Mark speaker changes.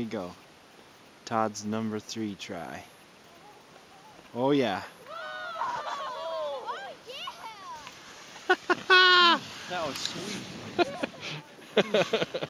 Speaker 1: you go. Todd's number three try. Oh yeah.
Speaker 2: That was sweet.